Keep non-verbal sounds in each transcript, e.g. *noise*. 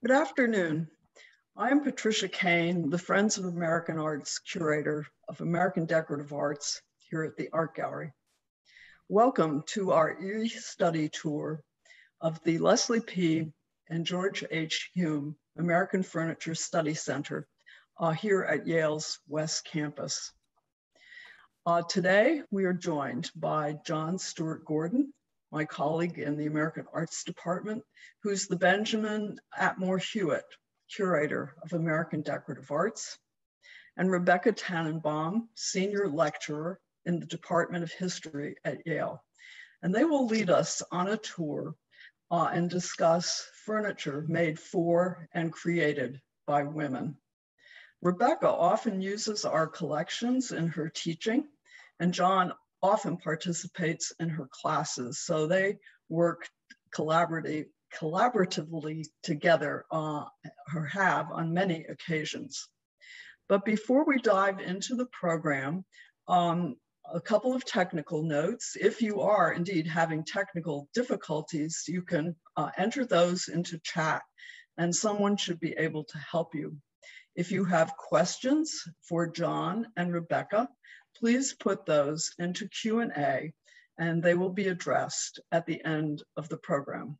Good afternoon. I'm Patricia Kane, the Friends of American Arts curator of American Decorative Arts here at the Art Gallery. Welcome to our e-study tour of the Leslie P. and George H. Hume American Furniture Study Center uh, here at Yale's West Campus. Uh, today, we are joined by John Stuart Gordon, my colleague in the American Arts Department, who's the Benjamin Attmore Hewitt Curator of American Decorative Arts, and Rebecca Tannenbaum, Senior Lecturer in the Department of History at Yale. And they will lead us on a tour uh, and discuss furniture made for and created by women. Rebecca often uses our collections in her teaching, and John often participates in her classes. So they work collaboratively, together uh, or have on many occasions. But before we dive into the program, um, a couple of technical notes. If you are indeed having technical difficulties, you can uh, enter those into chat and someone should be able to help you. If you have questions for John and Rebecca, please put those into Q&A and they will be addressed at the end of the program.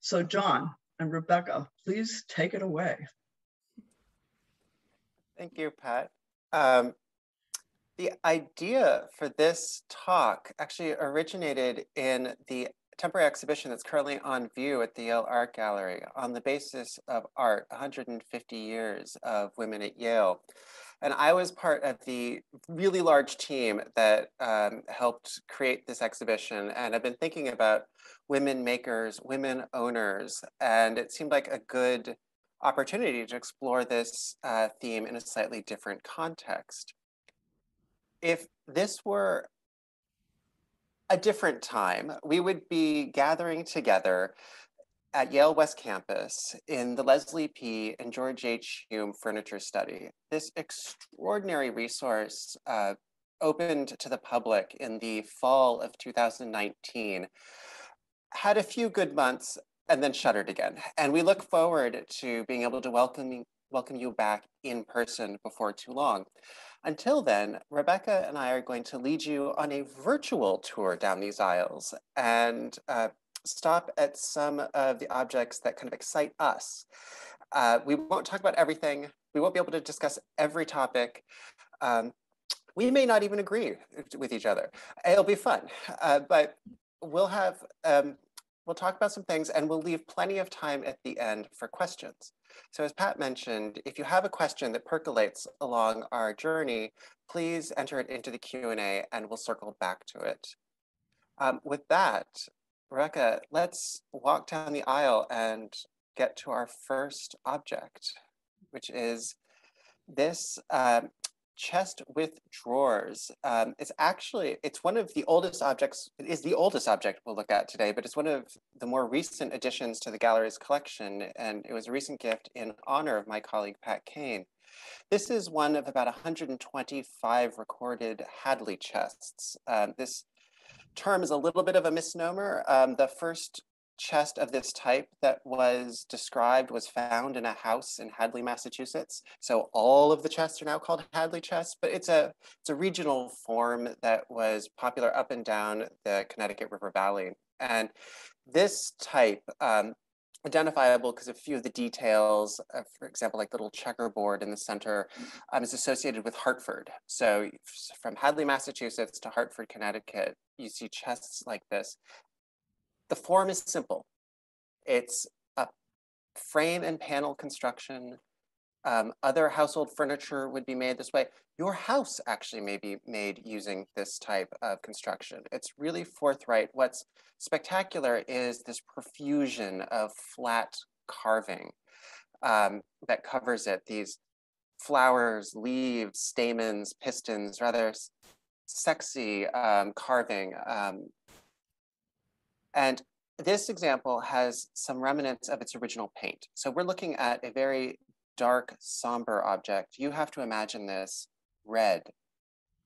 So John and Rebecca, please take it away. Thank you, Pat. Um, the idea for this talk actually originated in the temporary exhibition that's currently on view at the Yale Art Gallery on the basis of art, 150 years of women at Yale. And I was part of the really large team that um, helped create this exhibition. And I've been thinking about women makers, women owners, and it seemed like a good opportunity to explore this uh, theme in a slightly different context if this were a different time, we would be gathering together at Yale West Campus in the Leslie P. and George H. Hume Furniture Study. This extraordinary resource uh, opened to the public in the fall of 2019, had a few good months and then shuttered again. And we look forward to being able to welcome, welcome you back in person before too long. Until then, Rebecca and I are going to lead you on a virtual tour down these aisles and uh, stop at some of the objects that kind of excite us. Uh, we won't talk about everything. We won't be able to discuss every topic. Um, we may not even agree with each other. It'll be fun, uh, but we'll have um, we'll talk about some things and we'll leave plenty of time at the end for questions. So as Pat mentioned, if you have a question that percolates along our journey, please enter it into the Q&A and we'll circle back to it. Um, with that, Rebecca, let's walk down the aisle and get to our first object, which is this um, chest with drawers. Um, it's actually, it's one of the oldest objects, it is the oldest object we'll look at today, but it's one of the more recent additions to the gallery's collection. And it was a recent gift in honor of my colleague, Pat Kane. This is one of about 125 recorded Hadley chests. Um, this term is a little bit of a misnomer. Um, the first chest of this type that was described was found in a house in Hadley, Massachusetts. So all of the chests are now called Hadley chests, but it's a it's a regional form that was popular up and down the Connecticut River Valley. And this type, um, identifiable because a few of the details, uh, for example, like the little checkerboard in the center, um, is associated with Hartford. So from Hadley, Massachusetts to Hartford, Connecticut, you see chests like this. The form is simple. It's a frame and panel construction. Um, other household furniture would be made this way. Your house actually may be made using this type of construction. It's really forthright. What's spectacular is this profusion of flat carving um, that covers it. These flowers, leaves, stamens, pistils, rather sexy um, carving um, and this example has some remnants of its original paint. So we're looking at a very dark, somber object. You have to imagine this red,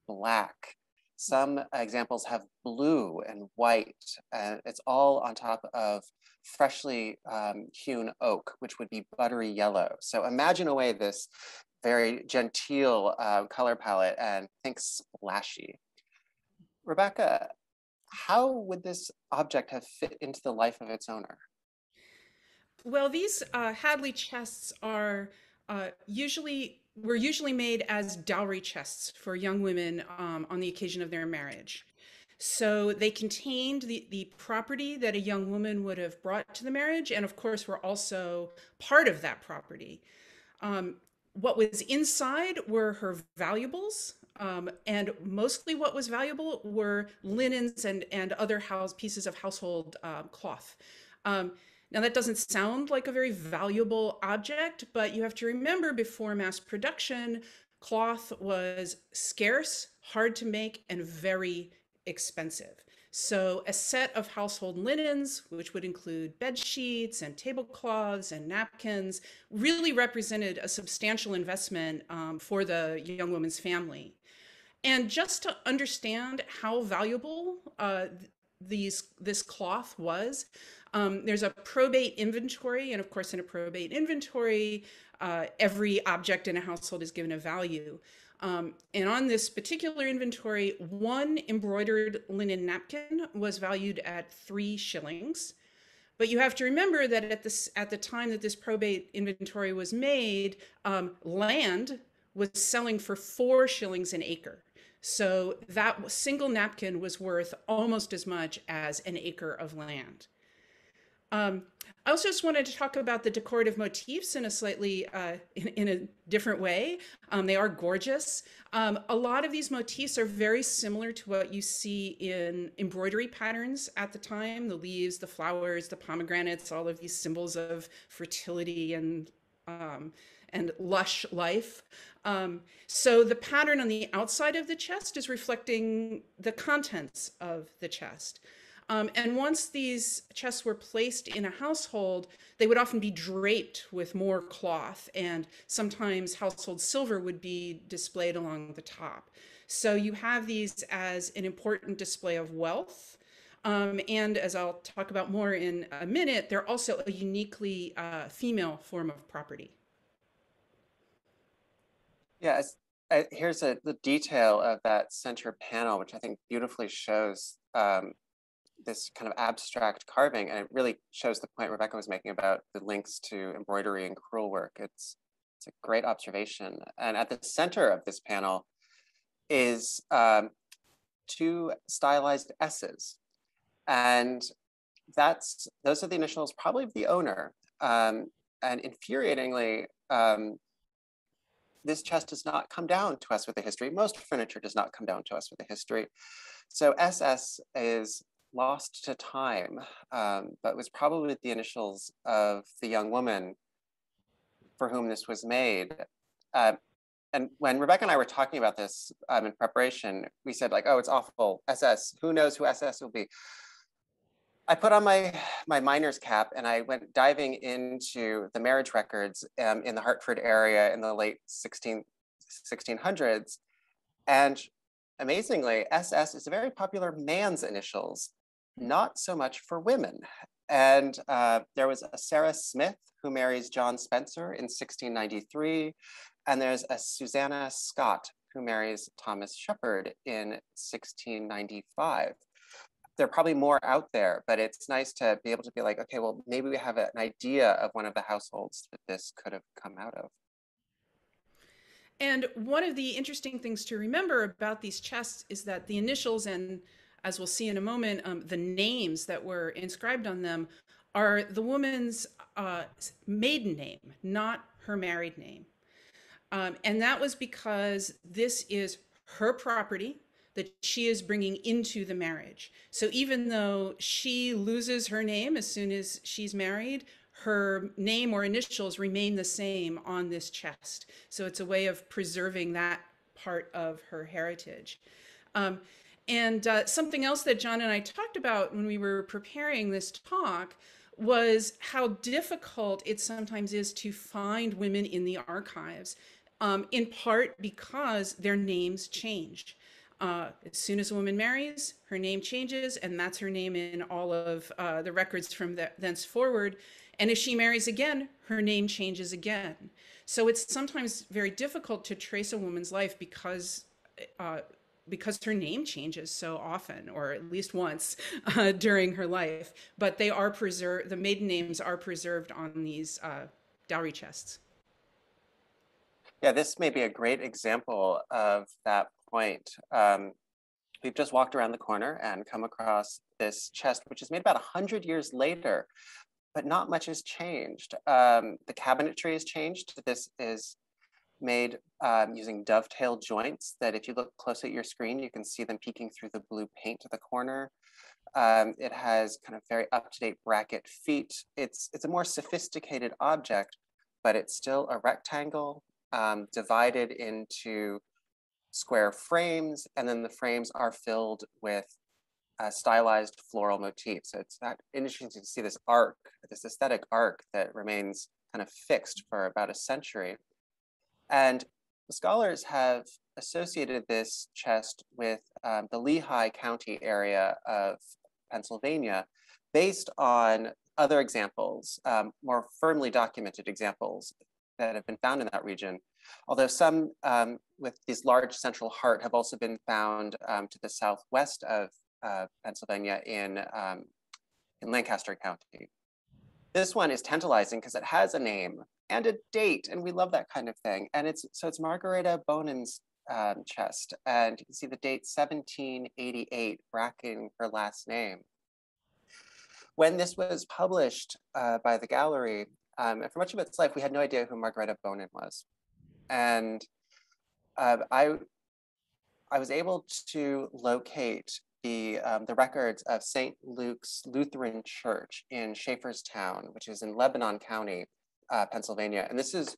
black, Some examples have blue and white, and it's all on top of freshly um, hewn oak, which would be buttery yellow. So imagine away this very genteel uh, color palette and think splashy. Rebecca, how would this object have fit into the life of its owner? Well, these uh, Hadley chests are uh, usually were usually made as dowry chests for young women um, on the occasion of their marriage. So they contained the, the property that a young woman would have brought to the marriage, and of course, were also part of that property. Um, what was inside were her valuables, um, and mostly what was valuable were linens and, and other house pieces of household uh, cloth. Um, now, that doesn't sound like a very valuable object, but you have to remember before mass production, cloth was scarce, hard to make, and very expensive. So, a set of household linens, which would include bed sheets and tablecloths and napkins, really represented a substantial investment um, for the young woman's family. And just to understand how valuable uh, these this cloth was, um, there's a probate inventory, and of course, in a probate inventory, uh, every object in a household is given a value. Um, and on this particular inventory, one embroidered linen napkin was valued at three shillings. But you have to remember that at this at the time that this probate inventory was made, um, land was selling for four shillings an acre. So that single napkin was worth almost as much as an acre of land. Um, I also just wanted to talk about the decorative motifs in a slightly uh, in, in, a different way. Um, they are gorgeous. Um, a lot of these motifs are very similar to what you see in embroidery patterns at the time: the leaves, the flowers, the pomegranates, all of these symbols of fertility and um, and lush life. Um, so the pattern on the outside of the chest is reflecting the contents of the chest. Um, and once these chests were placed in a household, they would often be draped with more cloth, and sometimes household silver would be displayed along the top. So you have these as an important display of wealth. Um, and as I'll talk about more in a minute, they're also a uniquely uh, female form of property. Yeah, uh, here's a, the detail of that center panel, which I think beautifully shows um, this kind of abstract carving, and it really shows the point Rebecca was making about the links to embroidery and crewel work. It's it's a great observation. And at the center of this panel is um, two stylized S's, and that's those are the initials probably of the owner. Um, and infuriatingly, um, this chest does not come down to us with a history. Most furniture does not come down to us with a history. So SS is lost to time, um, but was probably the initials of the young woman for whom this was made. Uh, and when Rebecca and I were talking about this um, in preparation, we said like, oh, it's awful, SS, who knows who SS will be? I put on my, my miner's cap and I went diving into the marriage records um, in the Hartford area in the late 16, 1600s. And amazingly, SS is a very popular man's initials not so much for women. And uh, there was a Sarah Smith who marries John Spencer in 1693. And there's a Susanna Scott who marries Thomas Shepard in 1695. There are probably more out there, but it's nice to be able to be like, okay, well, maybe we have an idea of one of the households that this could have come out of. And one of the interesting things to remember about these chests is that the initials and as we'll see in a moment, um, the names that were inscribed on them are the woman's uh, maiden name, not her married name. Um, and that was because this is her property that she is bringing into the marriage. So even though she loses her name as soon as she's married, her name or initials remain the same on this chest. So it's a way of preserving that part of her heritage. Um, and uh, something else that John and I talked about when we were preparing this talk was how difficult it sometimes is to find women in the archives, um, in part because their names change. Uh, as soon as a woman marries, her name changes, and that's her name in all of uh, the records from the, thence forward. And if she marries again, her name changes again. So it's sometimes very difficult to trace a woman's life because uh, because her name changes so often, or at least once *laughs* uh, during her life. But they are preserved. The maiden names are preserved on these uh, dowry chests. Yeah, this may be a great example of that point. Um, we've just walked around the corner and come across this chest, which is made about 100 years later, but not much has changed. Um, the cabinetry has changed. This is made um, using dovetail joints that if you look close at your screen, you can see them peeking through the blue paint to the corner. Um, it has kind of very up-to-date bracket feet. It's, it's a more sophisticated object, but it's still a rectangle um, divided into square frames, and then the frames are filled with uh, stylized floral motifs. So it's not interesting to see this arc, this aesthetic arc that remains kind of fixed for about a century. And scholars have associated this chest with um, the Lehigh County area of Pennsylvania based on other examples, um, more firmly documented examples that have been found in that region. Although some um, with this large central heart have also been found um, to the southwest of uh, Pennsylvania in, um, in Lancaster County. This one is tantalizing because it has a name and a date, and we love that kind of thing. And it's so it's Margareta Bonen's um, chest, and you can see the date 1788 bracketing her last name. When this was published uh, by the gallery, um, and for much of its life, we had no idea who Margareta Bonen was. And uh, I, I was able to locate the, um, the records of St. Luke's Lutheran Church in Schaefferstown, which is in Lebanon County, uh, Pennsylvania. And this is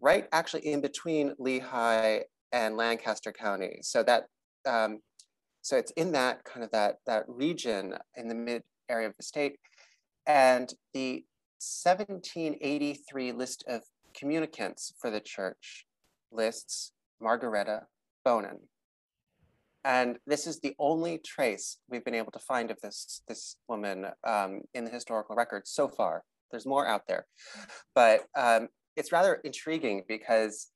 right actually in between Lehigh and Lancaster County. So that, um, so it's in that kind of that, that region in the mid area of the state. And the 1783 list of communicants for the church lists Margareta Bonen. And this is the only trace we've been able to find of this, this woman um, in the historical records so far. There's more out there. But um, it's rather intriguing because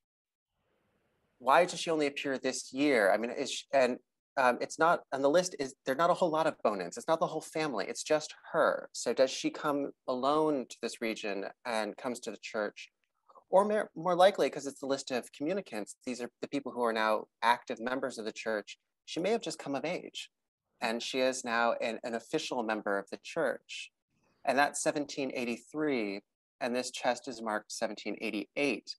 why does she only appear this year? I mean, she, and um, it's not on the list is there're not a whole lot of Bonens. It's not the whole family. It's just her. So does she come alone to this region and comes to the church? Or more, more likely, because it's the list of communicants, these are the people who are now active members of the church. She may have just come of age and she is now an, an official member of the church. And that's 1783, and this chest is marked 1788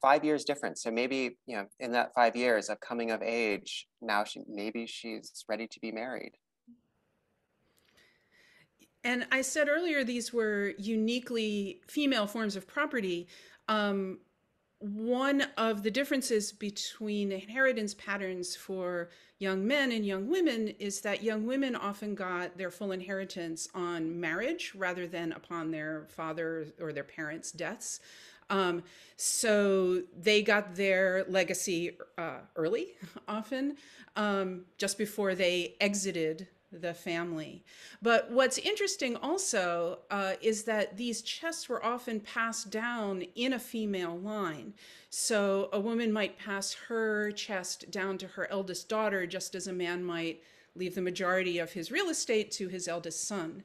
five years difference. So maybe, you know, in that five years of coming of age, now she maybe she's ready to be married. And I said earlier these were uniquely female forms of property. Um, one of the differences between inheritance patterns for young men and young women is that young women often got their full inheritance on marriage rather than upon their father or their parents' deaths. Um, so they got their legacy uh, early, *laughs* often, um, just before they exited the family. But what's interesting also uh, is that these chests were often passed down in a female line. So a woman might pass her chest down to her eldest daughter, just as a man might leave the majority of his real estate to his eldest son.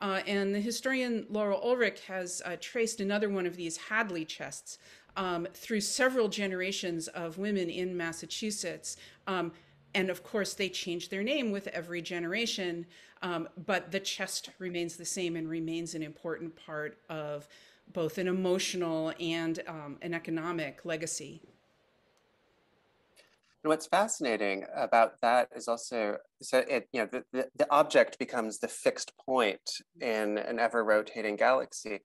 Uh, and the historian Laurel Ulrich has uh, traced another one of these Hadley chests um, through several generations of women in Massachusetts. Um, and of course, they change their name with every generation, um, but the chest remains the same and remains an important part of both an emotional and um, an economic legacy. And what's fascinating about that is also so it you know the, the, the object becomes the fixed point in an ever rotating galaxy,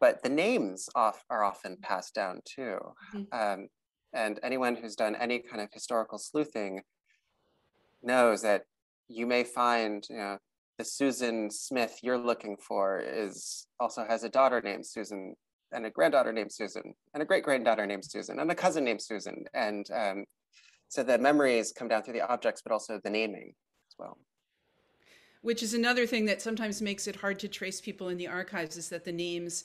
but the names off are often passed down too. Mm-hmm. Um, and anyone who's done any kind of historical sleuthing knows that you may find you know the Susan Smith you're looking for is also has a daughter named Susan and a granddaughter named Susan and a great granddaughter named Susan and a cousin named Susan and um, So the memories come down through the objects, but also the naming as well. Which is another thing that sometimes makes it hard to trace people in the archives is that the names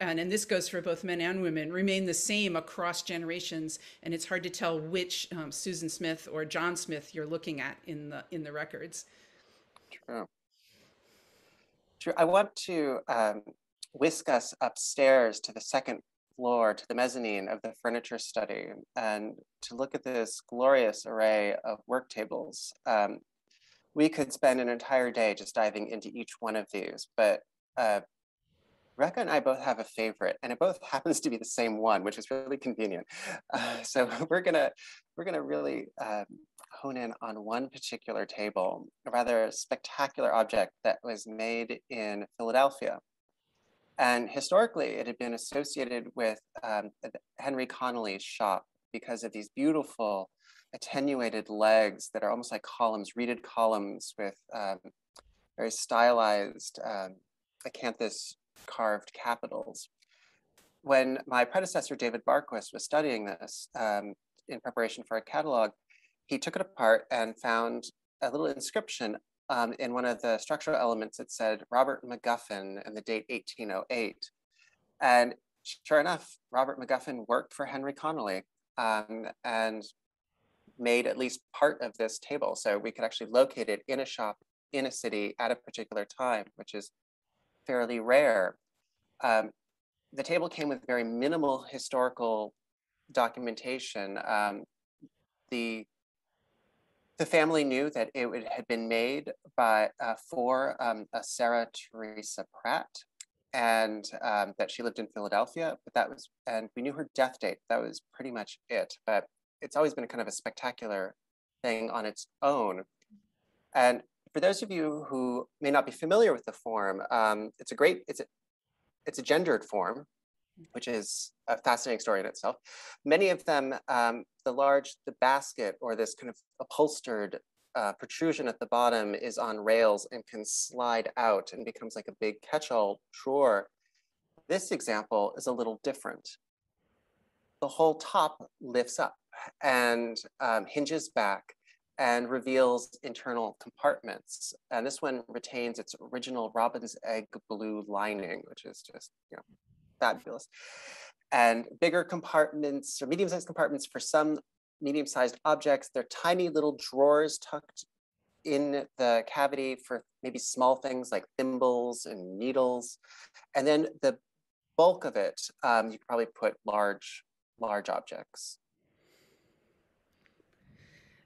and, and this goes for both men and women, remain the same across generations, and it's hard to tell which um, Susan Smith or John Smith you're looking at in the in the records. True. True. I want to um, whisk us upstairs to the second floor, to the mezzanine of the furniture study, and to look at this glorious array of work tables. Um, we could spend an entire day just diving into each one of these, but uh, Rekha and I both have a favorite, and it both *laughs* happens to be the same one, which is really convenient. Uh, so *laughs* we're gonna we're gonna really um, hone in on one particular table, a rather spectacular object that was made in Philadelphia. And historically, it had been associated with um, Henry Connelly's shop because of these beautiful attenuated legs that are almost like columns, reeded columns with um, very stylized um, acanthus carved capitals. When my predecessor, David Barquist, was studying this um, in preparation for a catalog, he took it apart and found a little inscription um, in one of the structural elements that said Robert MacGuffin and the date 1808. And sure enough, Robert MacGuffin worked for Henry Connelly um, and made at least part of this table. So we could actually locate it in a shop in a city at a particular time, which is fairly rare. Um, the table came with very minimal historical documentation. Um, the the family knew that it would, had been made by uh, for um, a Sarah Teresa Pratt, and um, that she lived in Philadelphia. But that was, and we knew her death date. That was pretty much it. But it's always been kind of a spectacular thing on its own. And for those of you who may not be familiar with the form, um, it's a great, it's a, it's a gendered form, which is a fascinating story in itself. Many of them, um, the large, the basket or this kind of upholstered uh, protrusion at the bottom is on rails and can slide out and becomes like a big catch-all drawer. This example is a little different. The whole top lifts up and um, hinges back and reveals internal compartments. And this one retains its original robin's egg blue lining, which is just, you know, fabulous. And bigger compartments or medium-sized compartments for some medium-sized objects. They're tiny little drawers tucked in the cavity for maybe small things like thimbles and needles. And then the bulk of it, um, you probably put large, large objects.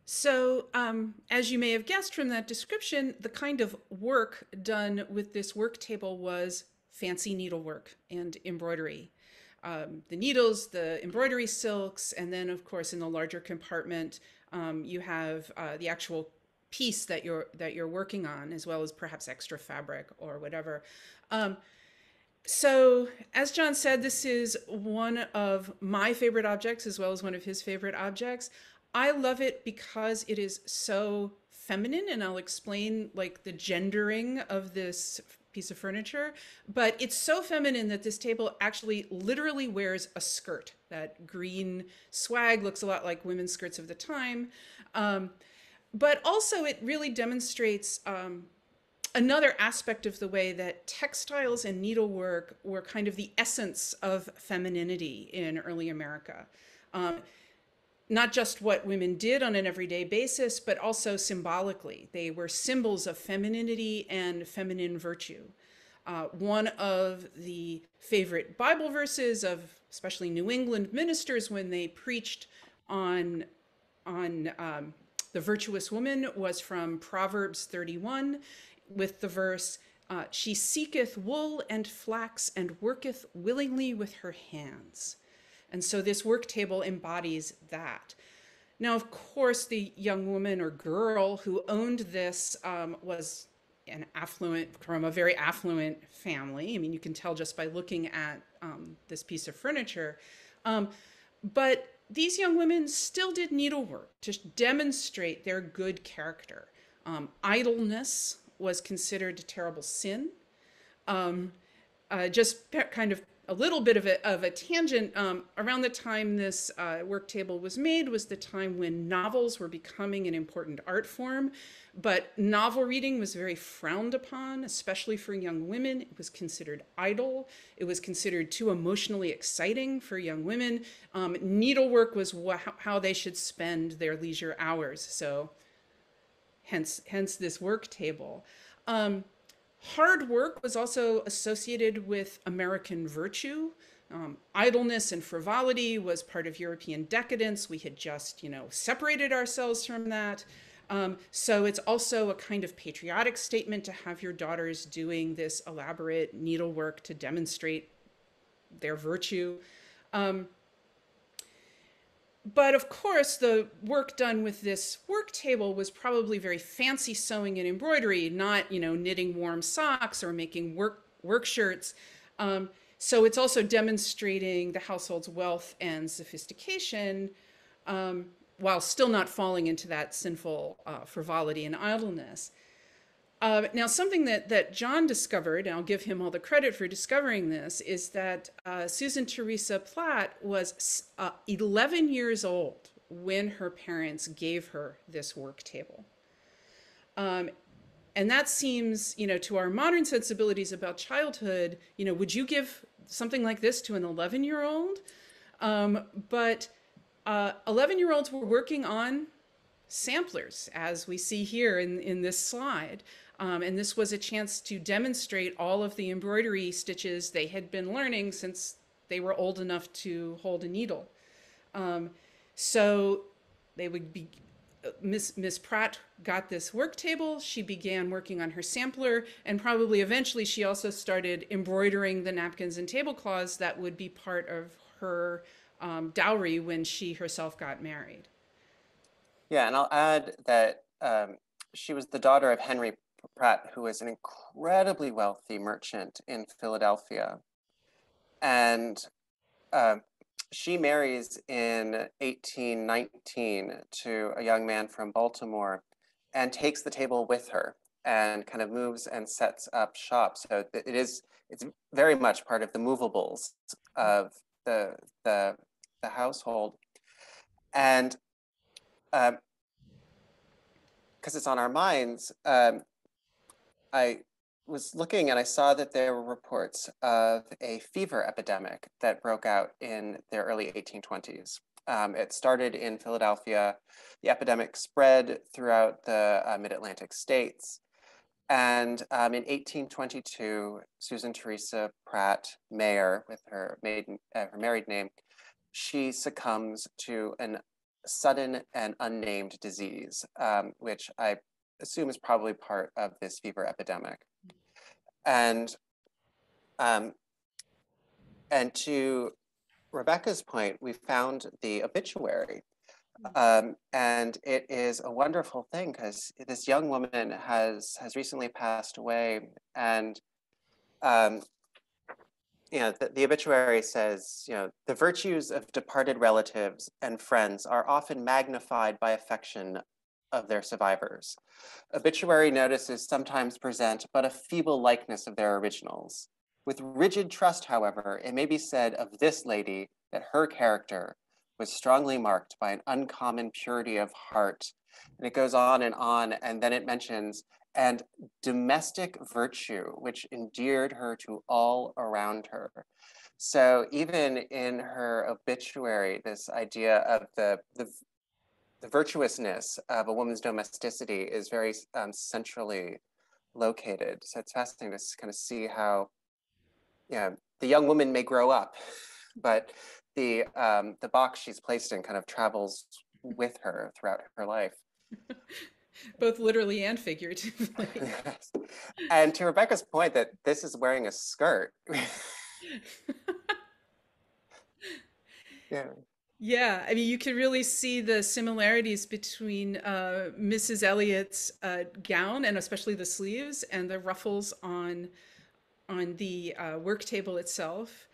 So, um, as you may have guessed from that description, the kind of work done with this work table was fancy needlework and embroidery. Um, the needles, the embroidery silks, and then, of course, in the larger compartment, um, you have uh, the actual piece that you're that you're working on, as well as perhaps extra fabric or whatever. Um, so, as John said, this is one of my favorite objects, as well as one of his favorite objects. I love it because it is so feminine and I'll explain like the gendering of this piece of furniture, but it's so feminine that this table actually literally wears a skirt. That green swag looks a lot like women's skirts of the time. Um, but also it really demonstrates um, another aspect of the way that textiles and needlework were kind of the essence of femininity in early America. Um, not just what women did on an everyday basis, but also symbolically. They were symbols of femininity and feminine virtue. Uh, one of the favorite Bible verses of especially New England ministers when they preached on, on um, the virtuous woman was from Proverbs 31 with the verse, uh, She seeketh wool and flax and worketh willingly with her hands. And so this work table embodies that. Now, of course, the young woman or girl who owned this um, was an affluent, from a very affluent family. I mean, you can tell just by looking at um, this piece of furniture. Um, but these young women still did needlework to demonstrate their good character. Um, idleness was considered a terrible sin. Um, uh, just kind of a little bit of a, of a tangent. Um, around the time this uh, work table was made was the time when novels were becoming an important art form. But novel reading was very frowned upon, especially for young women. It was considered idle. It was considered too emotionally exciting for young women. Um, needlework was wh- how they should spend their leisure hours. So, hence, hence this work table. Um, hard work was also associated with American virtue. Um, idleness and frivolity was part of European decadence. We had just, you know, separated ourselves from that. Um, so it's also a kind of patriotic statement to have your daughters doing this elaborate needlework to demonstrate their virtue. Um, but of course, the work done with this work table was probably very fancy sewing and embroidery, not you know knitting warm socks or making work work shirts. Um, so it's also demonstrating the household's wealth and sophistication. Um, while still not falling into that sinful uh, frivolity and idleness. Uh, now, something that, that John discovered, and I'll give him all the credit for discovering this, is that uh, Susan Teresa Pratt was uh, 11 years old when her parents gave her this work table. Um, and that seems, you know, to our modern sensibilities about childhood, you know, would you give something like this to an 11 year old? Um, but 11 uh, year olds were working on samplers, as we see here in, in this slide. Um, and this was a chance to demonstrate all of the embroidery stitches they had been learning since they were old enough to hold a needle. Um, so they would be, Miss, Miss Pratt got this work table. She began working on her sampler, and probably eventually she also started embroidering the napkins and tablecloths that would be part of her um, dowry when she herself got married. Yeah, and I'll add that um, she was the daughter of Henry Pratt, who is an incredibly wealthy merchant in Philadelphia. And uh, she marries in 1819 to a young man from Baltimore and takes the table with her and kind of moves and sets up shop. So it is, it's very much part of the movables of the, the the household. And because um, it's on our minds, um, I was looking and I saw that there were reports of a fever epidemic that broke out in the early 1820s. Um, it started in Philadelphia. The epidemic spread throughout the uh, mid Atlantic states. And um, in 1822, Susan Theresa Pratt Mayer, with her maiden, uh, her married name, she succumbs to an sudden and unnamed disease, um, which I assume is probably part of this fever epidemic. And um, and to Rebecca's point, we found the obituary. Um, and it is a wonderful thing because this young woman has has recently passed away, and um, you know, the, the, obituary says, you know, the virtues of departed relatives and friends are often magnified by affection of their survivors. Obituary notices sometimes present but a feeble likeness of their originals. With rigid trust, however, it may be said of this lady that her character was strongly marked by an uncommon purity of heart. And it goes on and on, and then it mentions and domestic virtue, which endeared her to all around her. So even in her obituary, this idea of the, the, the virtuousness of a woman's domesticity is very um, centrally located. So it's fascinating to kind of see how, yeah, the young woman may grow up, but the um, the box she's placed in kind of travels with her throughout her life. *laughs* both literally and figuratively. *laughs* yes. And to Rebecca's point that this is wearing a skirt. *laughs* yeah. Yeah, I mean, you can really see the similarities between uh, Mrs. Elliott's uh, gown and especially the sleeves and the ruffles on on the uh, work table itself.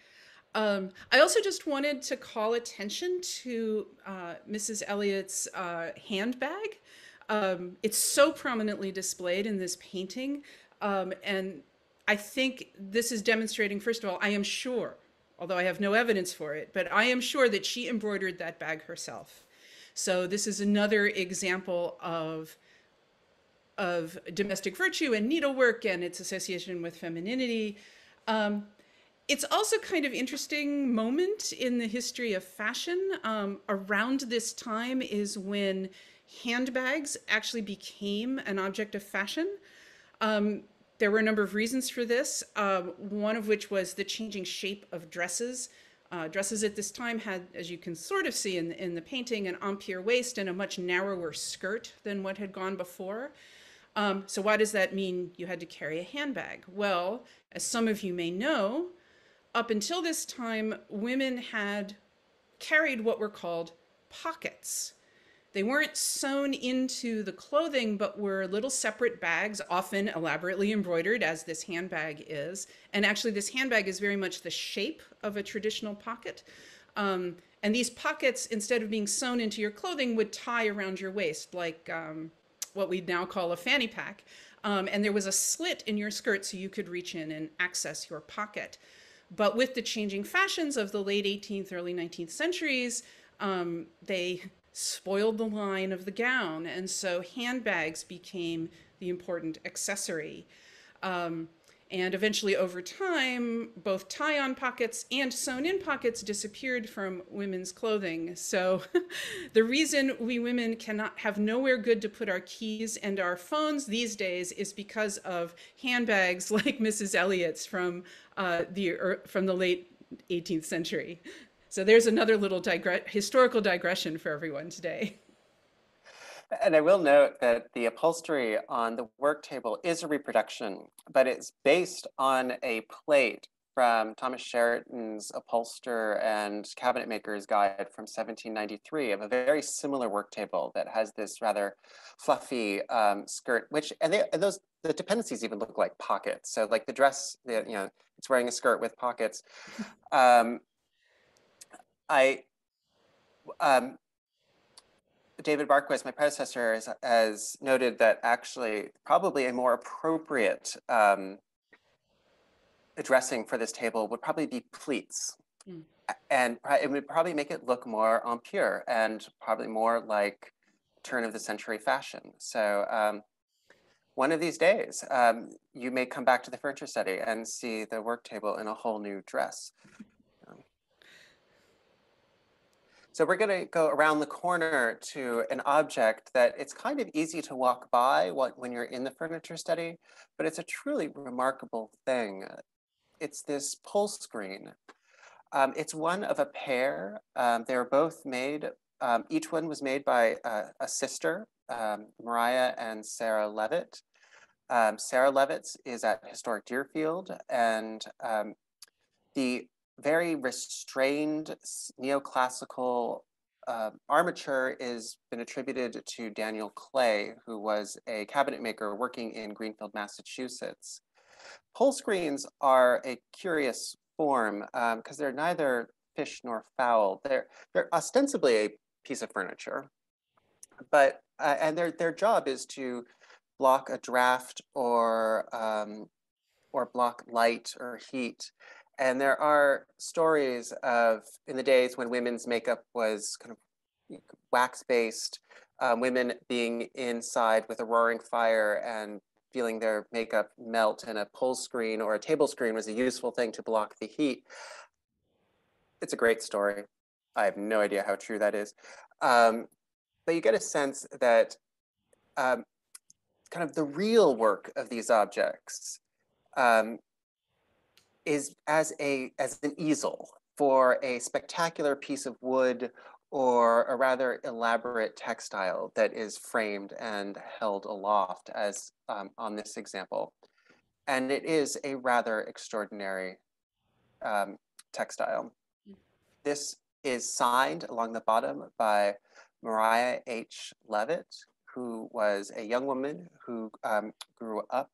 Um, I also just wanted to call attention to uh, Mrs. Elliott's uh, handbag. Um, it's so prominently displayed in this painting. Um, and I think this is demonstrating, first of all, I am sure although I have no evidence for it, but I am sure that she embroidered that bag herself. So this is another example of of domestic virtue and needlework and its association with femininity. Um, it's also kind of interesting moment in the history of fashion. Um, around this time is when handbags actually became an object of fashion. Um, there were a number of reasons for this, uh, one of which was the changing shape of dresses. Uh, dresses at this time had, as you can sort of see in, in the painting, an empire waist and a much narrower skirt than what had gone before. Um, so why does that mean you had to carry a handbag? Well, as some of you may know, up until this time, women had carried what were called pockets. They weren't sewn into the clothing, but were little separate bags, often elaborately embroidered, as this handbag is. And actually, this handbag is very much the shape of a traditional pocket. Um, and these pockets, instead of being sewn into your clothing, would tie around your waist, like um, what we'd now call a fanny pack. Um, and there was a slit in your skirt so you could reach in and access your pocket. But with the changing fashions of the late 18th, early 19th centuries, um, they spoiled the line of the gown. And so handbags became the important accessory. Um, and eventually, over time, both tie on pockets and sewn in pockets disappeared from women's clothing. So, *laughs* the reason we women cannot have nowhere good to put our keys and our phones these days is because of handbags *laughs* like Mrs. Elliott's from, uh, the, er, from the late 18th century. So there's another little digre- historical digression for everyone today. And I will note that the upholstery on the work table is a reproduction, but it's based on a plate from Thomas Sheraton's Upholster and Cabinet Maker's Guide from 1793 of a very similar work table that has this rather fluffy um, skirt, which, and, they, and those, the dependencies even look like pockets. So like the dress, the, you know, it's wearing a skirt with pockets. Um, I, um, David Barquist, my predecessor, has, has, noted that actually probably a more appropriate um, addressing for this table would probably be pleats. Mm. And it would probably make it look more empire and probably more like turn of the century fashion. So um, one of these days, um, you may come back to the furniture study and see the work table in a whole new dress. So we're going to go around the corner to an object that it's kind of easy to walk by when you're in the furniture study, but it's a truly remarkable thing. It's this pole screen. Um, it's one of a pair. Um, they were both made, um, each one was made by a sister, um, Mariah and Sarah Leavitt. Um, Sarah Leavitt is at Historic Deerfield, and um, the very restrained neoclassical uh, armature is been attributed to Daniel Clay, who was a cabinet maker working in Greenfield, Massachusetts. Pole screens are a curious form because um, they're neither fish nor fowl. They're, they're ostensibly a piece of furniture, but uh, and their their job is to block a draft or um, or block light or heat. And there are stories of in the days when women's makeup was kind of wax based, um, women being inside with a roaring fire and feeling their makeup melt, and a pole screen or a table screen was a useful thing to block the heat. It's a great story. I have no idea how true that is. Um, but you get a sense that um, kind of the real work of these objects um, is as a as an easel for a spectacular piece of wood or a rather elaborate textile that is framed and held aloft as um, on this example. And it is a rather extraordinary um, textile. This is signed along the bottom by Mariah H. Leavitt, who was a young woman who um, grew up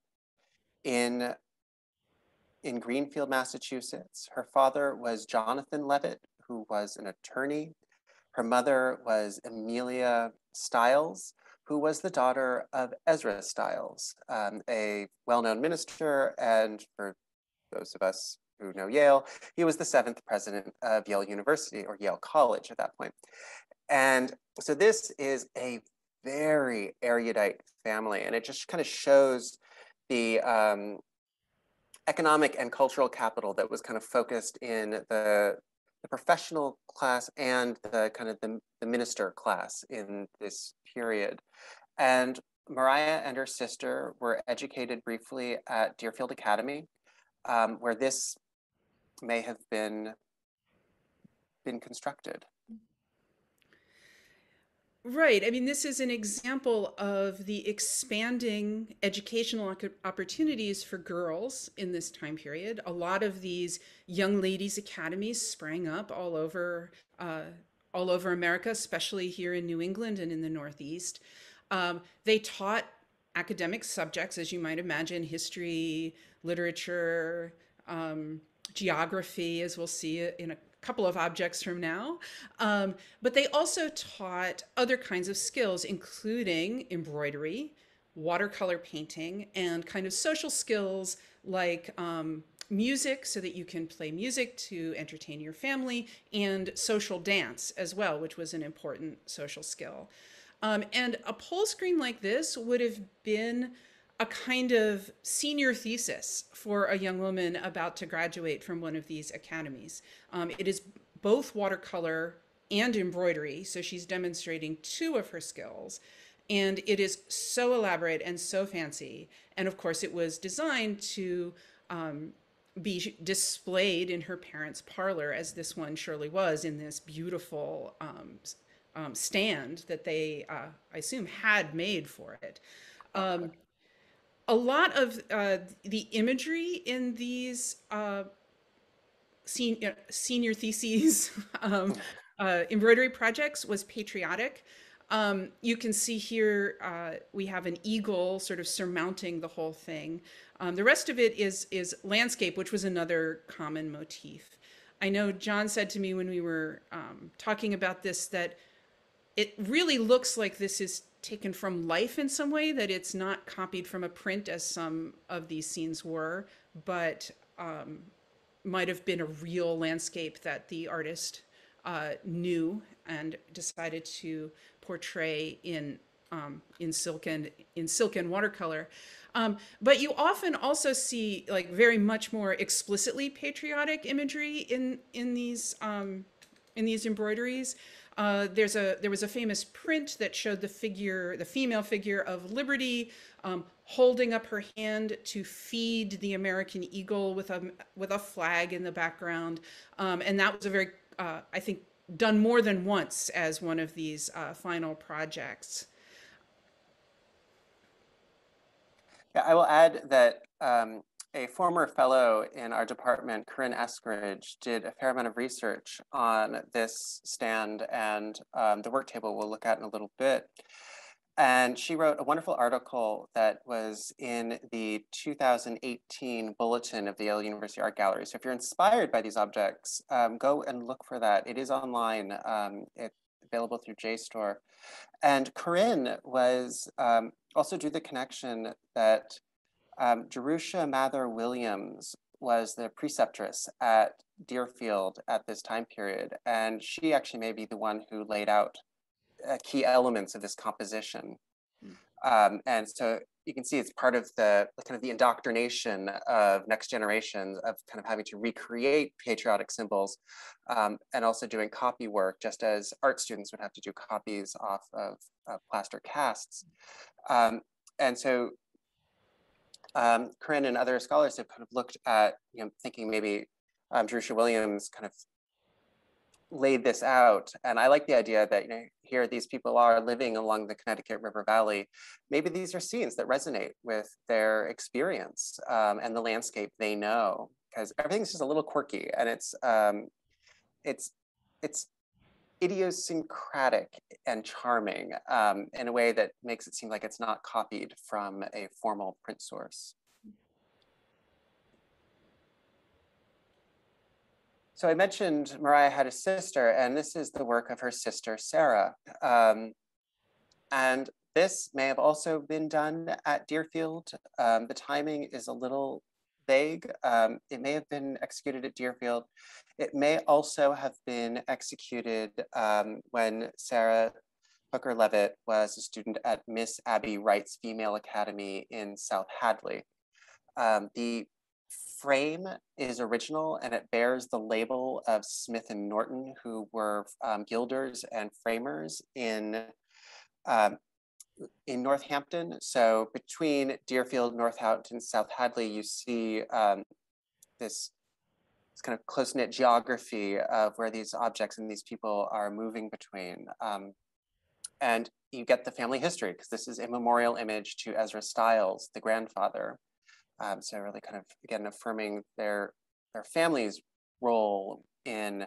in in Greenfield, Massachusetts. Her father was Jonathan Leavitt, who was an attorney. Her mother was Amelia Stiles, who was the daughter of Ezra Stiles, um, a well known minister, and for those of us who know Yale, he was the seventh president of Yale University or Yale College at that point. And so this is a very erudite family, and it just kind of shows the um, economic and cultural capital that was kind of focused in the, the professional class and the kind of the, the minister class in this period. And Maria and her sister were educated briefly at Deerfield Academy, um, where this may have been been constructed. Right. I mean, this is an example of the expanding educational opportunities for girls in this time period. A lot of these young ladies' academies sprang up all over, uh, all over America, especially here in New England and in the Northeast. Um, they taught academic subjects, as you might imagine, history, literature, um, geography, as we'll see in a couple of objects from now. Um, but they also taught other kinds of skills, including embroidery, watercolor painting, and kind of social skills like um, music so that you can play music to entertain your family, and social dance as well, which was an important social skill. Um, and a pole screen like this would have been a kind of senior thesis for a young woman about to graduate from one of these academies. Um, it is both watercolor and embroidery, so she's demonstrating two of her skills. And it is so elaborate and so fancy. And of course, it was designed to um, be displayed in her parents' parlor, as this one surely was in this beautiful um, um, stand that they, uh, I assume, had made for it. Um, a lot of uh, the imagery in these uh, senior, senior theses *laughs* um, uh, embroidery projects was patriotic. Um, you can see here uh, we have an eagle sort of surmounting the whole thing. Um, the rest of it is is landscape, which was another common motif. I know John said to me when we were um, talking about this that it really looks like this is taken from life in some way, that it's not copied from a print as some of these scenes were, but um, might have been a real landscape that the artist uh, knew and decided to portray in um, in silk and in silk and watercolor. Um, but you often also see like very much more explicitly patriotic imagery in in these um, in these embroideries. Uh, there's a there was a famous print that showed the figure, the female figure of Liberty, um, holding up her hand to feed the American eagle with a with a flag in the background, um, and that was a very uh, I think done more than once as one of these uh, final projects. Yeah, I will add that um, a former fellow in our department, Corinne Eskridge, did a fair amount of research on this stand and um, the work table we'll look at in a little bit. And she wrote a wonderful article that was in the 2018 bulletin of the Yale University Art Gallery. So if you're inspired by these objects, um, go and look for that. It is online. Um, it's available through JSTOR. And Corinne was um, also drew the connection that um, Jerusha Mather Williams was the preceptress at Deerfield at this time period, and she actually may be the one who laid out uh, key elements of this composition. Mm. Um, and so you can see it's part of the kind of the indoctrination of next generations of kind of having to recreate patriotic symbols um, and also doing copy work, just as art students would have to do copies off of, of plaster casts. Um, and so um, Corinne and other scholars have kind of looked at, you know, thinking maybe um, Jerusha Williams kind of laid this out. And I like the idea that, you know, here these people are living along the Connecticut River Valley. Maybe these are scenes that resonate with their experience um, and the landscape they know, because everything's just a little quirky and it's, um, it's, it's idiosyncratic and charming um, in a way that makes it seem like it's not copied from a formal print source. So I mentioned Maria had a sister, and this is the work of her sister, Sarah. Um, and this may have also been done at Deerfield. Um, the timing is a little vague. Um, it may have been executed at Deerfield. It may also have been executed um, when Sarah Hooker Leavitt was a student at Miss Abby Wright's Female Academy in South Hadley. Um, the frame is original and it bears the label of Smith and Norton, who were um, gilders and framers in um, in Northampton. So between Deerfield, Northampton, South Hadley, you see um, this, this kind of close-knit geography of where these objects and these people are moving between. Um, and you get the family history because this is a memorial image to Ezra Stiles, the grandfather. Um, so really kind of, again, affirming their, their family's role in,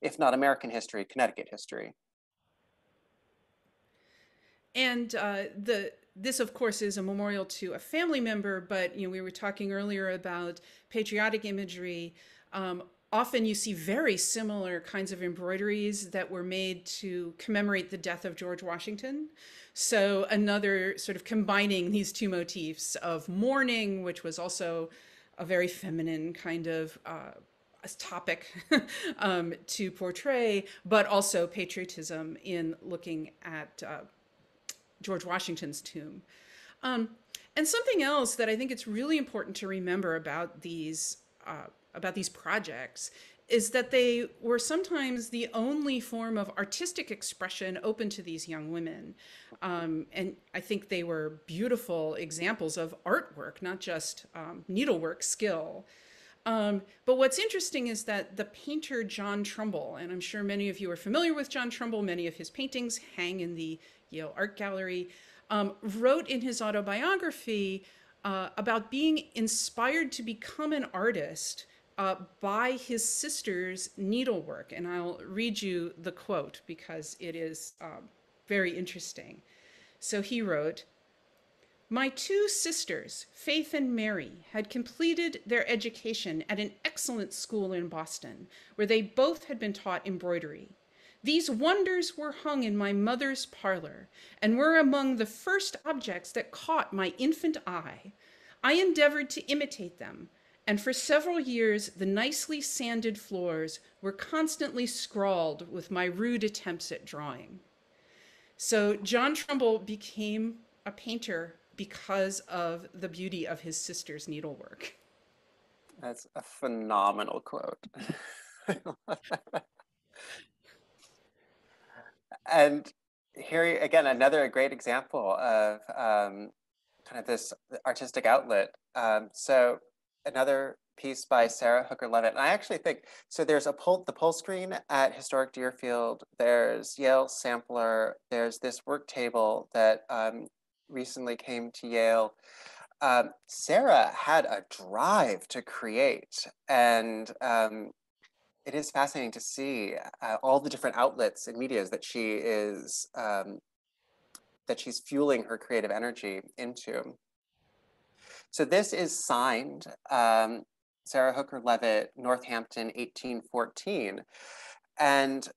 if not American history, Connecticut history. And uh, the this, of course, is a memorial to a family member. But you know, we were talking earlier about patriotic imagery. Um, often you see very similar kinds of embroideries that were made to commemorate the death of George Washington. So another sort of combining these two motifs of mourning, which was also a very feminine kind of uh, topic *laughs* um, to portray, but also patriotism in looking at uh, George Washington's tomb. Um, and something else that I think it's really important to remember about these uh, about these projects is that they were sometimes the only form of artistic expression open to these young women. Um, and I think they were beautiful examples of artwork, not just um, needlework skill. Um, but what's interesting is that the painter John Trumbull, and I'm sure many of you are familiar with John Trumbull, many of his paintings hang in the Yale Art Gallery, um, wrote in his autobiography uh, about being inspired to become an artist uh, by his sister's needlework. And I'll read you the quote because it is uh, very interesting. So he wrote, my two sisters, Faith and Mary, had completed their education at an excellent school in Boston, where they both had been taught embroidery. These wonders were hung in my mother's parlor and were among the first objects that caught my infant eye. I endeavored to imitate them, and for several years the nicely sanded floors were constantly scrawled with my rude attempts at drawing. So John Trumbull became a painter because of the beauty of his sister's needlework. That's a phenomenal quote. *laughs* and here again, another great example of um, kind of this artistic outlet. Um, so another piece by Sarah Hooker Leavitt. And I actually think, so there's a pull, the pole screen at Historic Deerfield, there's Yale Sampler, there's this work table that um, recently came to Yale. Um, Sarah had a drive to create and um, it is fascinating to see uh, all the different outlets and medias that she is um, that she's fueling her creative energy into. So this is signed um, Sarah Hooker Leavitt, Northampton, 1814. And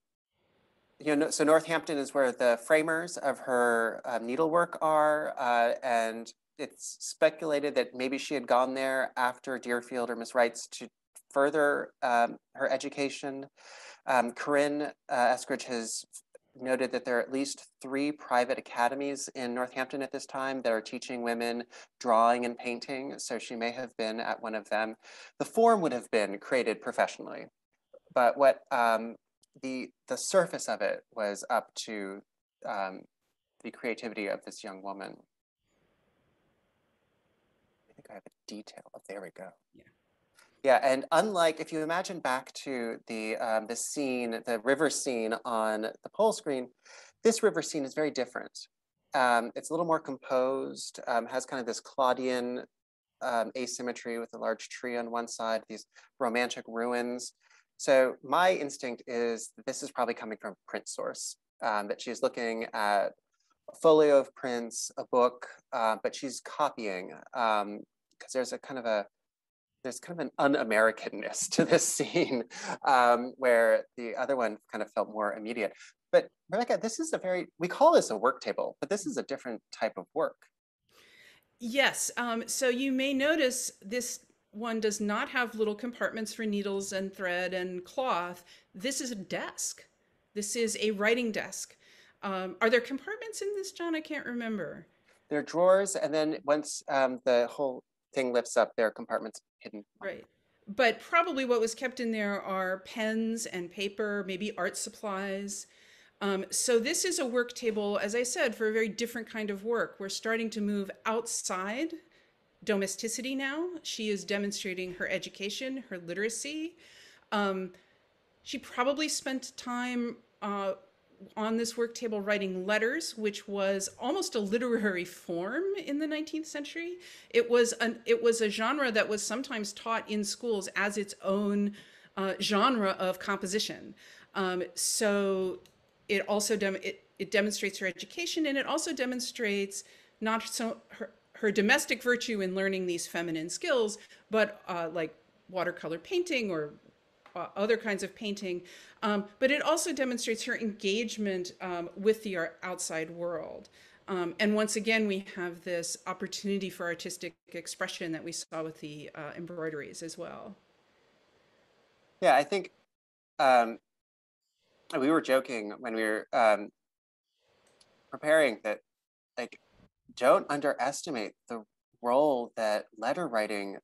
you know, so Northampton is where the framers of her um, needlework are, uh, and it's speculated that maybe she had gone there after Deerfield or Miss Wright's to further um, her education. Um, Corinne uh, Eskridge has noted that there are at least three private academies in Northampton at this time that are teaching women drawing and painting, so she may have been at one of them. The form would have been created professionally, but what um, the, the surface of it was up to um, the creativity of this young woman. I think I have a detail. Oh, there we go. Yeah. Yeah, and unlike if you imagine back to the um, the scene, the river scene on the pole screen, this river scene is very different. Um, it's a little more composed, um, has kind of this Claudian um, asymmetry with a large tree on one side, these romantic ruins. So my instinct is this is probably coming from print source, um, that she's looking at a folio of prints, a book, uh, but she's copying because um, there's a kind of a there's kind of an un-Americanness to this scene um, where the other one kind of felt more immediate. But Rebecca, this is a very, we call this a work table, but this is a different type of work. Yes. Um, so you may notice this one does not have little compartments for needles and thread and cloth. This is a desk. This is a writing desk. Um, are there compartments in this, John? I can't remember. There are drawers, and then once um, the whole thing lifts up, there are compartments hidden. Right. But probably what was kept in there are pens and paper, maybe art supplies. Um, so this is a work table, as I said, for a very different kind of work. We're starting to move outside domesticity now. She is demonstrating her education, her literacy. Um, she probably spent time uh, on this work table writing letters, which was almost a literary form in the 19th century. It was an it was a genre that was sometimes taught in schools as its own uh, genre of composition. Um, so it also it, it demonstrates her education and it also demonstrates not so her, her domestic virtue in learning these feminine skills, but uh, like watercolor painting or uh, other kinds of painting. Um, but it also demonstrates her engagement um, with the outside world. Um, and once again, we have this opportunity for artistic expression that we saw with the uh, embroideries as well. Yeah, I think um, we were joking when we were um, preparing that, like, don't underestimate the role that letter writing.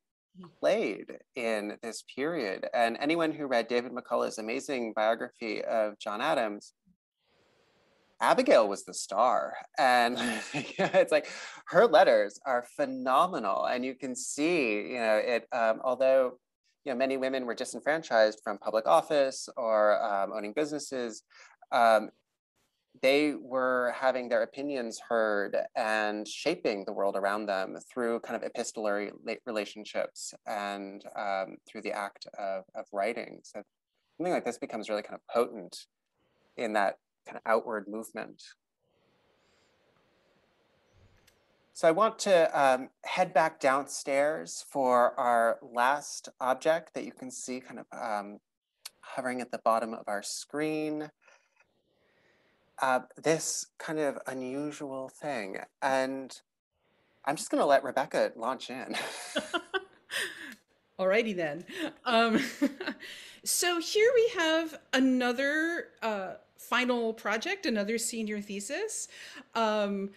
Played in this period. And anyone who read David McCullough's amazing biography of John Adams, Abigail was the star. And *laughs* it's like her letters are phenomenal. And you can see, you know, it, um, although you know, many women were disenfranchised from public office or um, owning businesses. Um, they were having their opinions heard and shaping the world around them through kind of epistolary relationships and um, through the act of, of writing. So something like this becomes really kind of potent in that kind of outward movement. So I want to um, head back downstairs for our last object that you can see kind of um, hovering at the bottom of our screen. Uh, this kind of unusual thing. And I'm just going to let Rebecca launch in. *laughs* Alrighty then. Um, *laughs* so here we have another uh, final project, another senior thesis. Um,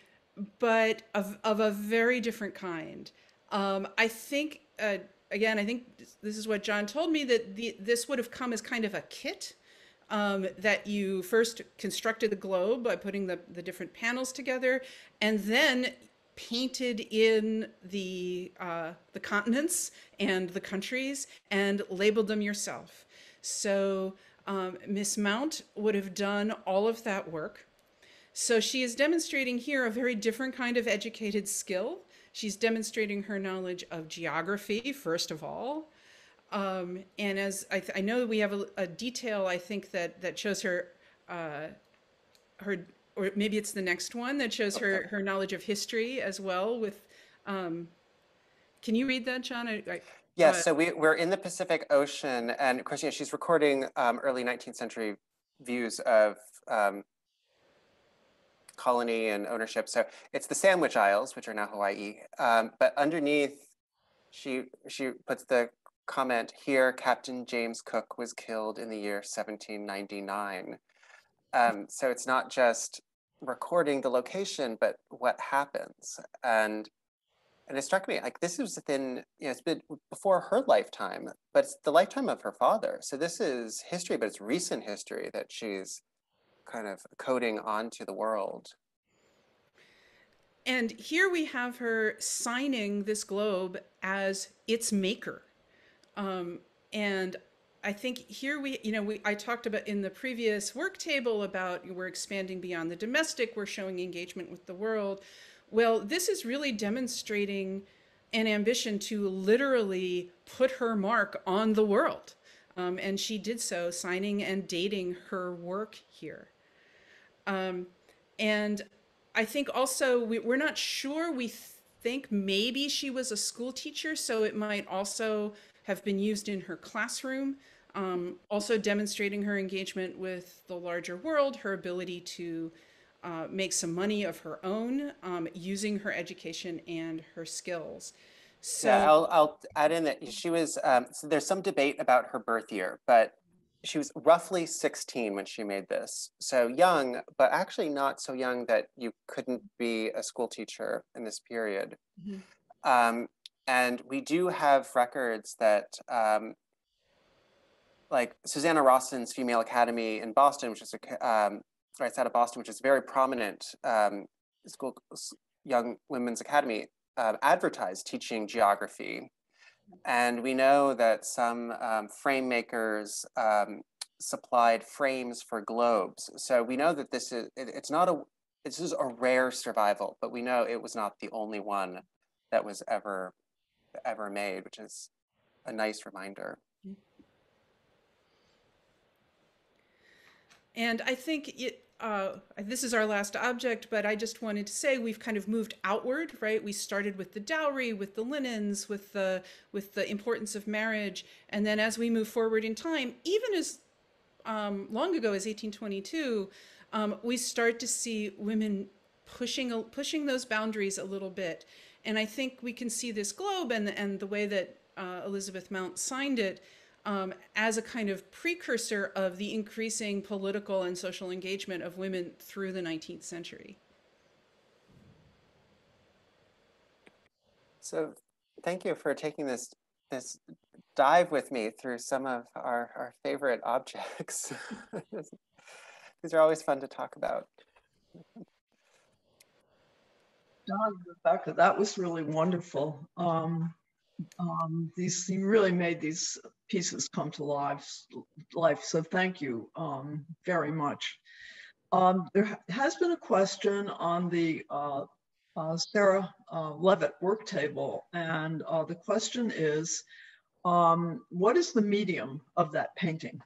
but of, of a very different kind. Um, I think, uh, again, I think this is what John told me that the, this would have come as kind of a kit um, that you first constructed the globe by putting the, the different panels together and then painted in the, uh, the continents and the countries and labeled them yourself. So um, Miss Mount would have done all of that work. So she is demonstrating here a very different kind of educated skill. She's demonstrating her knowledge of geography, first of all. Um, and as I, I, know we have a, a, detail, I think that, that shows her, uh, her, or maybe it's the next one that shows okay. her, her knowledge of history as well with, um, can you read that, John? I, I, yes, uh, so we, we're in the Pacific Ocean and of course, yeah, she's recording um, early 19th century views of um, colony and ownership. So it's the Sandwich Isles, which are now Hawaii. Um, but underneath, she she puts the comment here: Captain James Cook was killed in the year 1799. Um, so it's not just recording the location, but what happens. And and it struck me like this is within you know it's been before her lifetime, but it's the lifetime of her father. So this is history, but it's recent history that she's kind of coding onto the world. And here we have her signing this globe as its maker. Um, and I think here we, you know, we I talked about in the previous work table about we're expanding beyond the domestic, we're showing engagement with the world. Well, this is really demonstrating an ambition to literally put her mark on the world. Um, and she did so, signing and dating her work here. Um, and I think also we, we're not sure. We think maybe she was a school teacher, so it might also have been used in her classroom. Um, also demonstrating her engagement with the larger world, her ability to uh, make some money of her own um, using her education and her skills. So yeah, I'll, I'll add in that she was, um, so there's some debate about her birth year, but she was roughly 16 when she made this. So young, but actually not so young that you couldn't be a school teacher in this period. Mhm. Um, and we do have records that, um, like Susanna Rowson's Female Academy in Boston, which is a, um, right out of Boston, which is a very prominent um, school young women's academy, uh, advertised teaching geography and we know that some um, frame makers um, supplied frames for globes. So we know that this is, it, it's not a, this is a rare survival, but we know it was not the only one that was ever, ever made, which is a nice reminder. And I think it, uh, this is our last object, but I just wanted to say we've kind of moved outward, right? We started with the dowry, with the linens, with the with the importance of marriage, and then as we move forward in time, even as um, long ago as 1822, um, we start to see women pushing pushing those boundaries a little bit, and I think we can see this globe and and the way that uh, Elizabeth Mount signed it um, as a kind of precursor of the increasing political and social engagement of women through the 19th century. So thank you for taking this this dive with me through some of our, our favorite objects. *laughs* These are always fun to talk about. Don, Rebecca, that was really wonderful. Um, um, these you really made these pieces come to life. Life. So thank you um, very much. Um, there has been a question on the uh, uh, Sarah uh, Leavitt work table, and uh, the question is, um, what is the medium of that painting?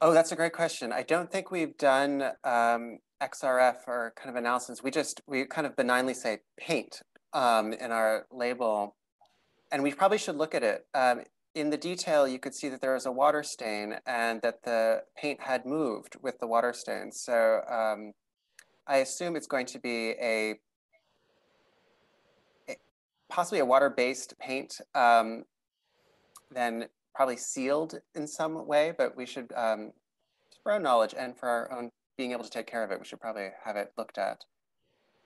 Oh, that's a great question. I don't think we've done um, XRF or kind of analysis. We just, we kind of benignly say paint um, in our label. And we probably should look at it. Um, in the detail, you could see that there was a water stain and that the paint had moved with the water stain. So um, I assume it's going to be a, a possibly a water-based paint, um, then probably sealed in some way, but we should, um, for our knowledge and for our own being able to take care of it, we should probably have it looked at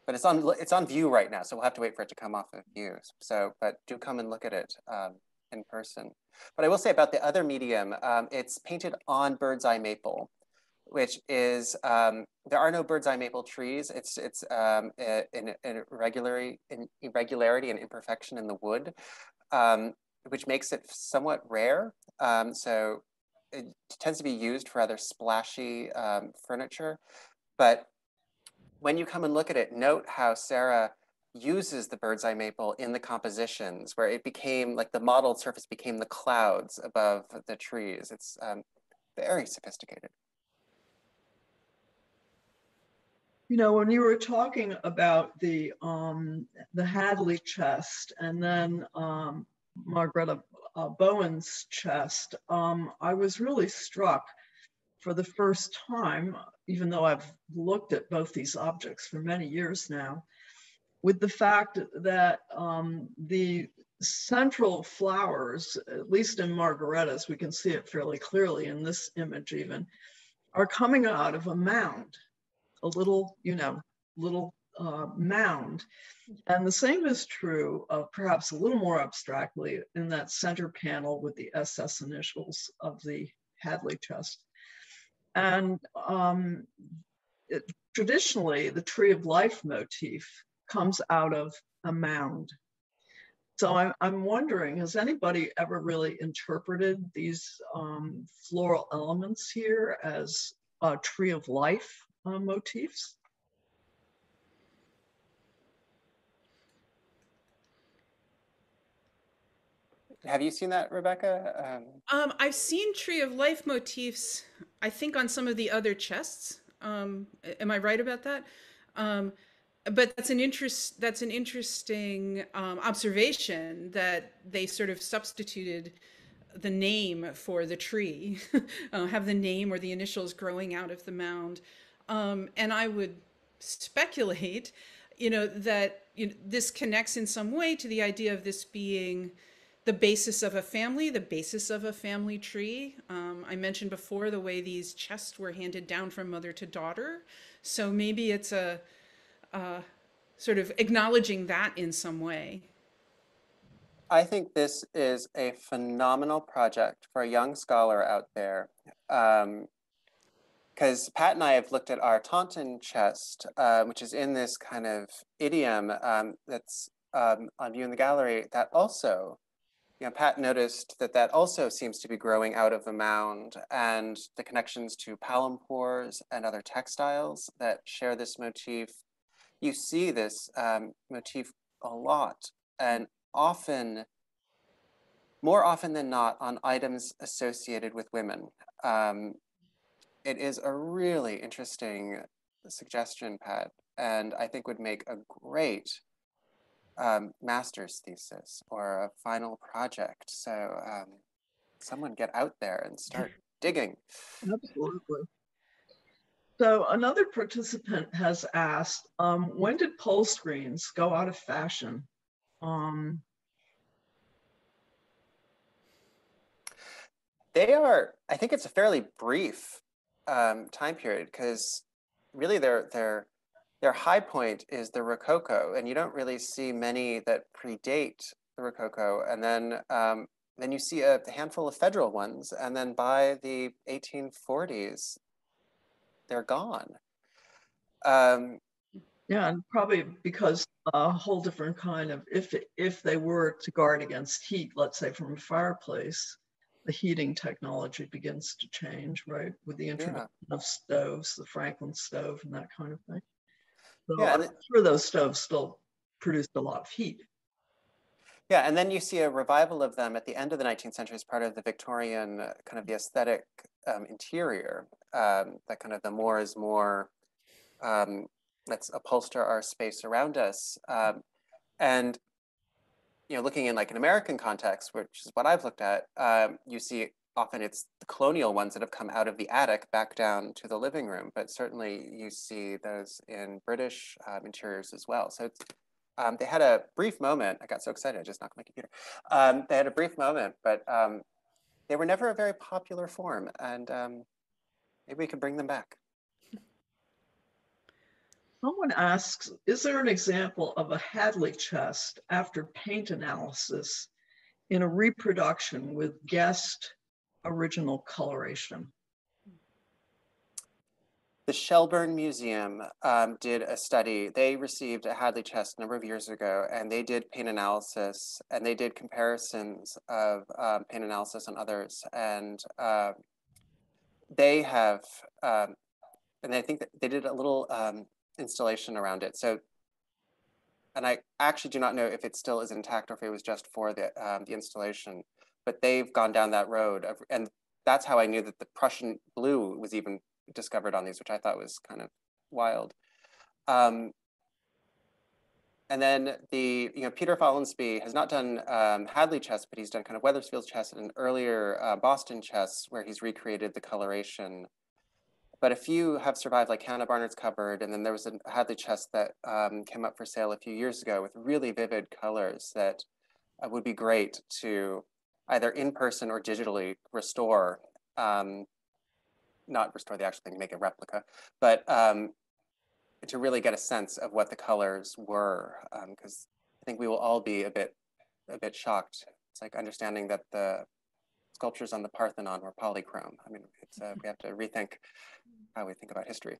but it's on it's on view right now, so we'll have to wait for it to come off of view. So, but do come and look at it um, in person. But I will say about the other medium, um, it's painted on bird's eye maple, which is um, there are no bird's eye maple trees. It's it's um, an irregularity, in irregularity and imperfection in the wood, um, which makes it somewhat rare. Um, so it tends to be used for rather splashy furniture, but when you come and look at it, note how Sarah uses the bird's eye maple in the compositions where it became like the modeled surface became the clouds above the trees. It's um, very sophisticated. You know, when you were talking about the um, the Hadley chest and then um, uh, Bowen's chest, um, I was really struck for the first time even though I've looked at both these objects for many years now, with the fact that um, the central flowers, at least in Margaretta's, we can see it fairly clearly in this image even, are coming out of a mound, a little, you know, little uh, mound. And the same is true, uh, perhaps a little more abstractly, in that center panel with the SS initials of the Hadley chest. And um, it, traditionally, the tree of life motif comes out of a mound. So I'm, I'm wondering, has anybody ever really interpreted these um, floral elements here as a tree of life uh, motifs? Have you seen that, Rebecca? Um, um, I've seen Tree of Life motifs, I think, on some of the other chests. Um, am I right about that? Um, but that's an interest. That's an interesting um, observation that they sort of substituted the name for the tree, *laughs* uh, have the name or the initials growing out of the mound, um, and I would speculate, you know, that you know, this connects in some way to the idea of this being the basis of a family, the basis of a family tree. Um, I mentioned before the way these chests were handed down from mother to daughter. So maybe it's a, uh, sort of acknowledging that in some way. I think this is a phenomenal project for a young scholar out there. Um, because Pat and I have looked at our Taunton chest, uh, which is in this kind of idiom um, that's um, on view in the gallery, that also, you know, Pat noticed that that also seems to be growing out of the mound and the connections to palampores and other textiles that share this motif. You see this um, motif a lot and often, more often than not, on items associated with women. Um, it is a really interesting suggestion, Pat, and I think would make a great um, master's thesis or a final project. So um, someone get out there and start digging. Absolutely. So another participant has asked, um, when did pole screens go out of fashion? Um, they are, I think it's a fairly brief um, time period because really their their their high point is the Rococo, and you don't really see many that predate the Rococo, and then um, then you see a handful of federal ones, and then by the 1840s, they're gone. Um, yeah, and probably because a whole different kind of if if they were to guard against heat, let's say from a fireplace, the heating technology begins to change, right? With the introduction yeah. of stoves, the Franklin stove and that kind of thing. So yeah, I'm sure those stoves still produced a lot of heat. Yeah, and then you see a revival of them at the end of the 19th century as part of the Victorian uh, kind of the aesthetic um, interior, um, that kind of the more is more, um, let's upholster our space around us. Um, and you know, looking in like an American context, which is what I've looked at, um, you see often it's the colonial ones that have come out of the attic back down to the living room, but certainly you see those in British um, interiors as well. So um, they had a brief moment. I got so excited, I just knocked my computer. Um, they had a brief moment, but um, they were never a very popular form, and um, maybe we could bring them back. Someone asks, is there an example of a Hadley chest after paint analysis in a reproduction with guest original coloration? The Shelburne Museum um, did a study. They received a Hadley chest a number of years ago, and they did paint analysis, and they did comparisons of um, paint analysis on others. And uh, they have, um, and I think that they did a little um, installation around it. So, and I actually do not know if it still is intact or if it was just for the um, the installation. But they've gone down that road, of, and that's how I knew that the Prussian blue was even discovered on these, which I thought was kind of wild. Um, and then the, you know, Peter Follansbee has not done um, Hadley chess, but he's done kind of Wethersfield chess and earlier uh, Boston chess, where he's recreated the coloration but a few have survived, like Hannah Barnard's cupboard, and then there was a Hadley chess that um, came up for sale a few years ago with really vivid colors that uh, would be great to either in person or digitally restore. Um, not restore the actual thing, make a replica, but um, to really get a sense of what the colors were, because um, I think we will all be a bit a bit shocked. It's like understanding that the sculptures on the Parthenon were polychrome. I mean, it's uh, we have to rethink how we think about history.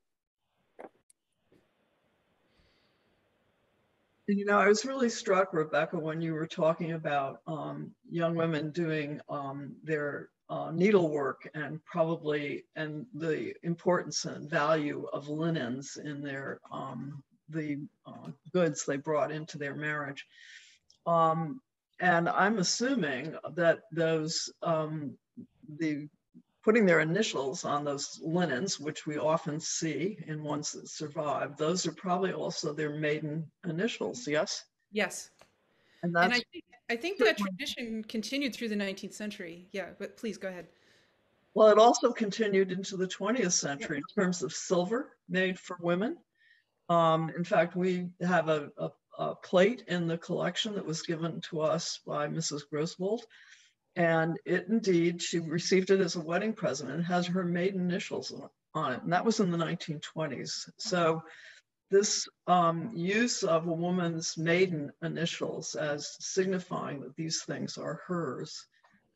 You know, I was really struck, Rebecca, when you were talking about um, young women doing um, their uh, needlework and probably and the importance and value of linens in their um, the uh, goods they brought into their marriage. Um, and I'm assuming that those um, the putting their initials on those linens, which we often see in ones that survive, those are probably also their maiden initials, yes? Yes. And, and I, think, I think that tradition continued through the 19th century. Yeah, but please go ahead. Well, it also continued into the 20th century in terms of silver made for women. Um, in fact, we have a, a, a plate in the collection that was given to us by Mrs. Griswold. And it indeed, she received it as a wedding present and has her maiden initials on it. And that was in the 1920s. So this um, use of a woman's maiden initials as signifying that these things are hers,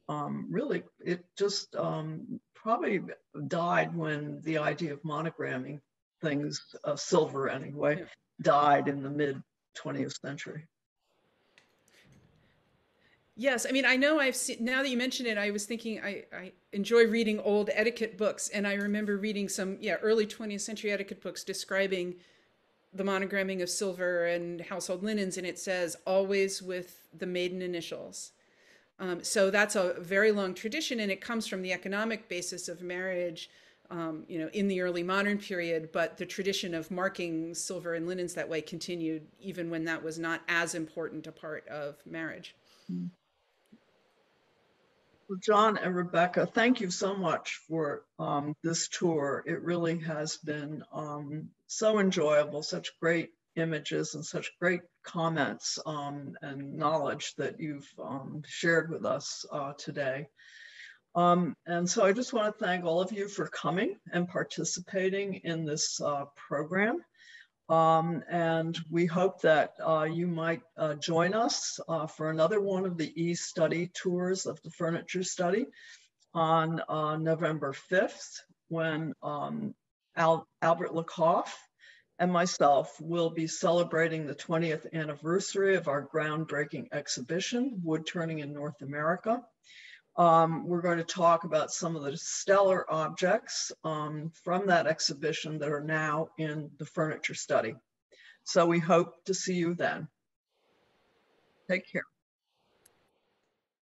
um, really, it just um, probably died when the idea of monogramming things, uh, silver anyway, died in the mid 20th century. Yes, I mean, I know I've seen, now that you mention it, I was thinking I, I enjoy reading old etiquette books, and I remember reading some, yeah, early 20th century etiquette books describing the monogramming of silver and household linens, and it says always with the maiden initials. Um, so that's a very long tradition, and it comes from the economic basis of marriage, um, you know, in the early modern period. But the tradition of marking silver and linens that way continued even when that was not as important a part of marriage. Mm-hmm. Well, John and Rebecca, thank you so much for um, this tour. It really has been um, so enjoyable, such great images and such great comments um, and knowledge that you've um, shared with us uh, today. Um, and so I just want to thank all of you for coming and participating in this uh, program. Um, and we hope that uh, you might uh, join us uh, for another one of the e-study tours of the furniture study on uh, November 5th when um, Al Albert LeCoff and myself will be celebrating the 20th anniversary of our groundbreaking exhibition, Wood Turning in North America. Um, we're going to talk about some of the stellar objects um, from that exhibition that are now in the furniture study. So we hope to see you then. Take care.